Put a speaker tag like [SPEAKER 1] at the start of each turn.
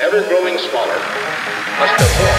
[SPEAKER 1] Ever growing smaller.